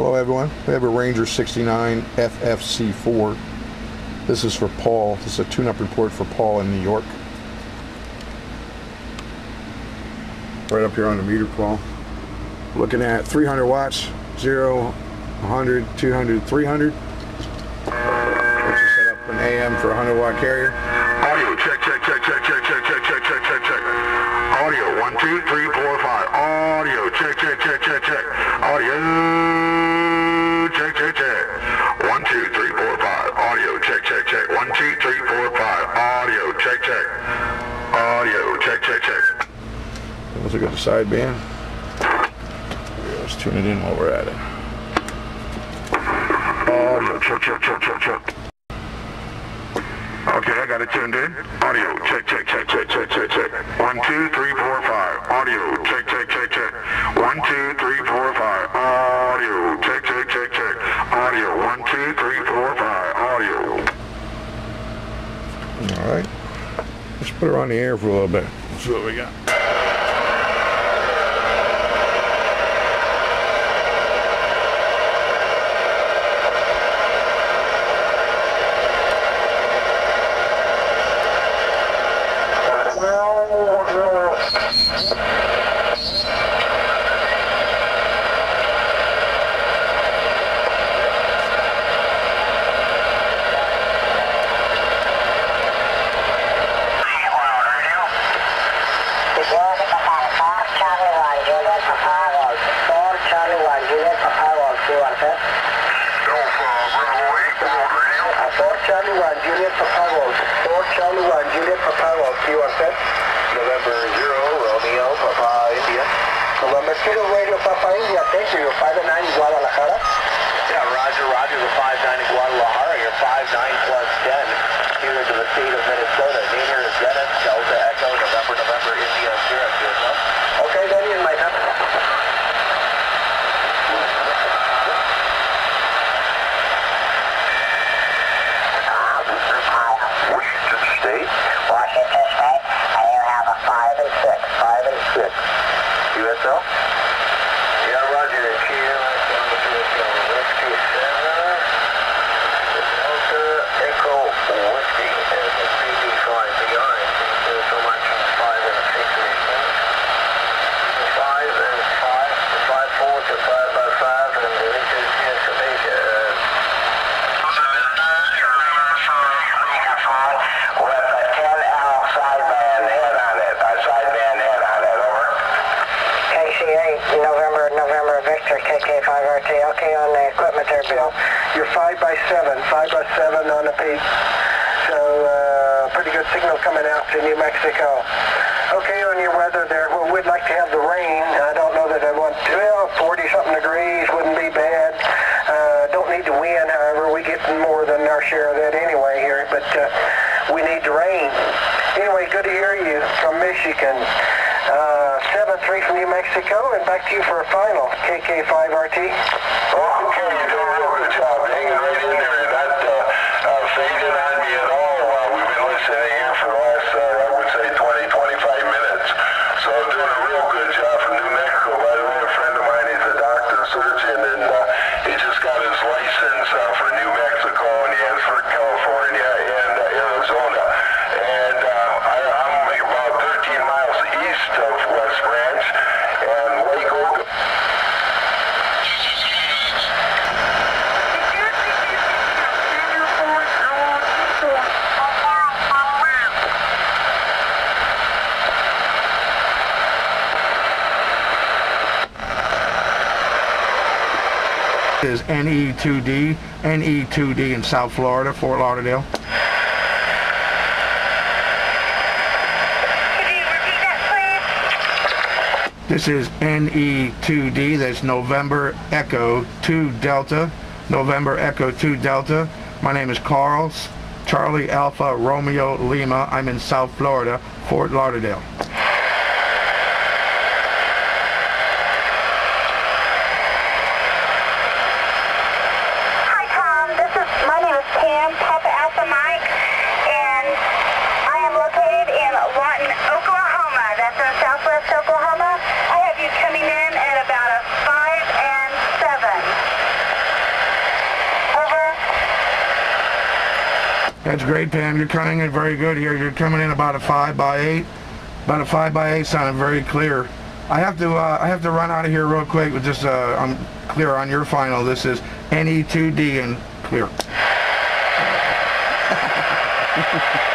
Hello everyone. We have a Ranger 69 FFC4. This is for Paul. This is a tune-up report for Paul in New York. Right up here on the meter crawl. Looking at 300 watts, 0, 100, 200, 300. Let's set up an AM for 100 watt carrier. Audio check, check, check, check, check, check, check, check, check, check, check. Audio one, two, three, four, five. Audio check, check, check, check, check. Audio check, check, check. One, two, three, four, five. Audio check, check, check. One, two, three, four, five. Audio check, check. Audio check, check, check. Let's look at the sideband. Let's tune it in while we're at it. Audio check, check, check, check, check. Okay, I got it tuned in. Audio check, check, check, check, check, check, check. One, two, three, four, five. Audio check, check, check, check. One, two, three, four, five. Audio check, check, check, check. Audio one, two, three, four, five. Audio. All right. Let's put her on the air for a little bit. Let's see what we got. Charlie 1, Juliet Papa Golf. 4 Charlie 1, Juliet Papa Golf. You are set? November 0, Romeo, Papa India. November 0, Radio Papa India. Thank you. You're 5 and 9 Guadalajara. yourself? Victor, KK5RT. Okay, on the equipment there, Bill. You're 5 by 7. 5 by 7 on the peak. So, uh, pretty good signal coming out to New Mexico. Okay, on your weather there, well, we'd like to have the rain. I don't know that I want, well, 40 something degrees wouldn't be bad. Uh, don't need the wind, however. We get more than our share of that anyway here, but uh, we need the rain. Anyway, good to hear you from Michigan. Uh, 7-3 from New Mexico, and back to you for a final. KK5RT. Okay, you're doing a real good job hanging right in there. Not uh, uh, fading on me at all. Uh, we've been listening here for the last, uh, I would say, 20, 25 minutes. So doing a real good job from New Mexico. By the way, a friend of mine, he's a doctor surgeon, and uh, he just got his license uh, for New Mexico, and he has for California and uh, Arizona. And uh, I, I'm about 13 miles east of West Branch, and Lake Oak. Is NE2D, NE2D in South Florida, Fort Lauderdale. Could you repeat that, please? This is NE2D, that's November Echo 2 Delta, November Echo 2 Delta. My name is Carl, Charlie Alpha Romeo Lima. I'm in South Florida, Fort Lauderdale. Hi, Tom. This is my name is Pam Papa Alpha Mike, and I am located in Lawton, Oklahoma. That's in Southwest Oklahoma. I have you coming in at about a five and seven. That's great, Pam. You're coming in very good here. You're coming in about a five by eight, about a five by eight, sounding very clear. I have to, uh, I have to run out of here real quick with just, uh, I'm clear on your final. This is NE2D and clear.